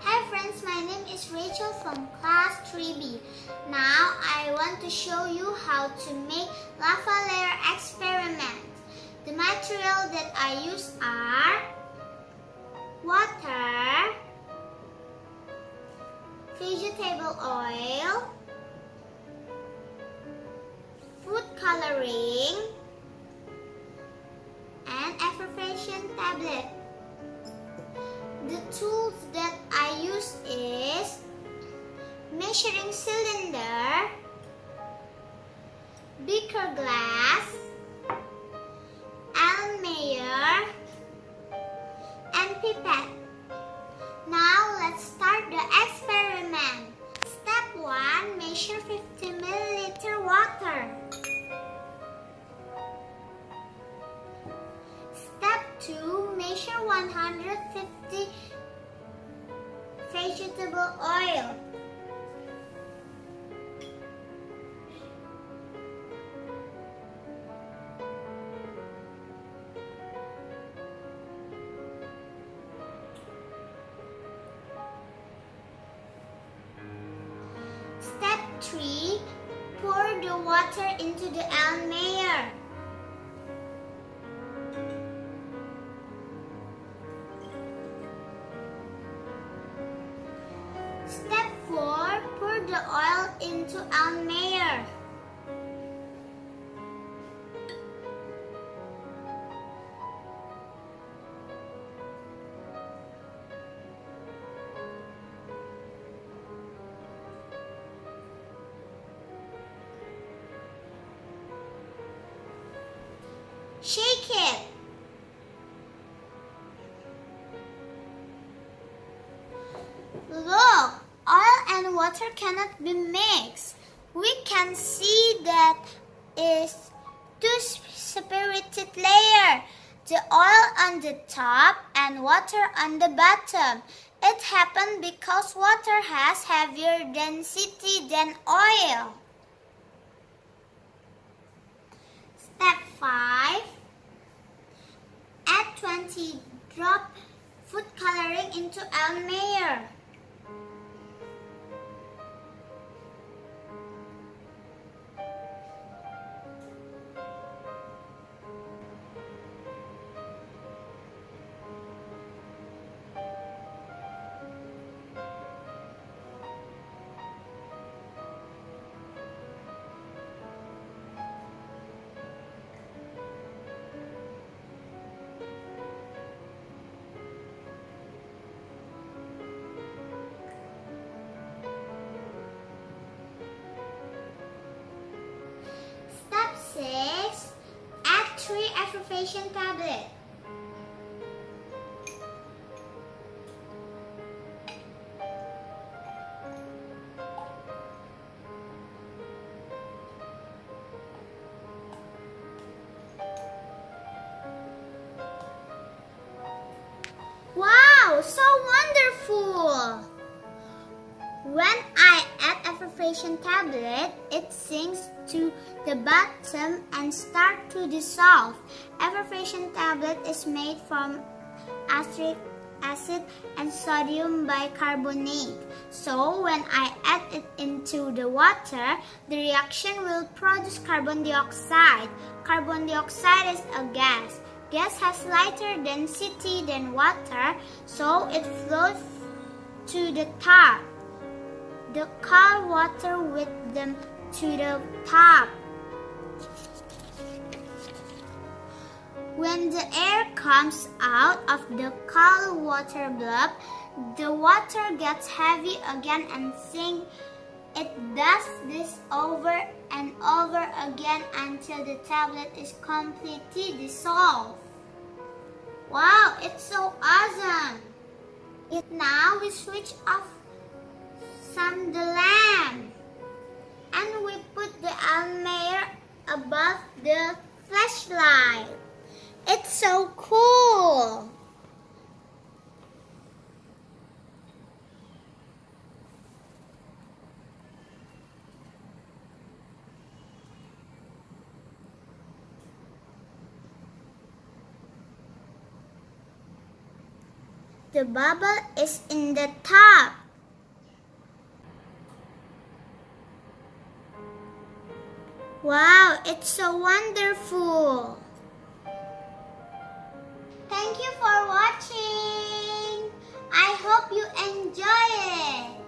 Hi friends, my name is Rachel from class 3B. Now I want to show you how to make lava layer experiment. The material that I use are water, vegetable oil, food coloring, and effervescent tablet. Tools that I use is measuring cylinder, beaker glass, vegetable oil. Step 3. Pour the water into the Allen the oil into Erlenmeyer. Shake it. Water cannot be mixed. We can see that is two separated layer. The oil on the top and water on the bottom. It happened because water has heavier density than oil. Step 5. Add 20 drop food coloring into Erlenmeyer. 3 effervescent tablet. Wow, so wonderful! When effervescent tablet, it sinks to the bottom and start to dissolve. Effervescent tablet is made from acetic acid and sodium bicarbonate. So when I add it into the water, the reaction will produce carbon dioxide. Carbon dioxide is a gas. Gas has lighter density than water, so it flows to the top the cold water with them to the top. When the air comes out of the cold water blob, the water gets heavy again and sinks. It does this over and over again until the tablet is completely dissolved. Wow, it's so awesome! Now we switch off some the lamp and we put the Allen above the flashlight. It's so cool. the bubble is in the top. Wow, it's so wonderful. Thank you for watching. I hope you enjoy it.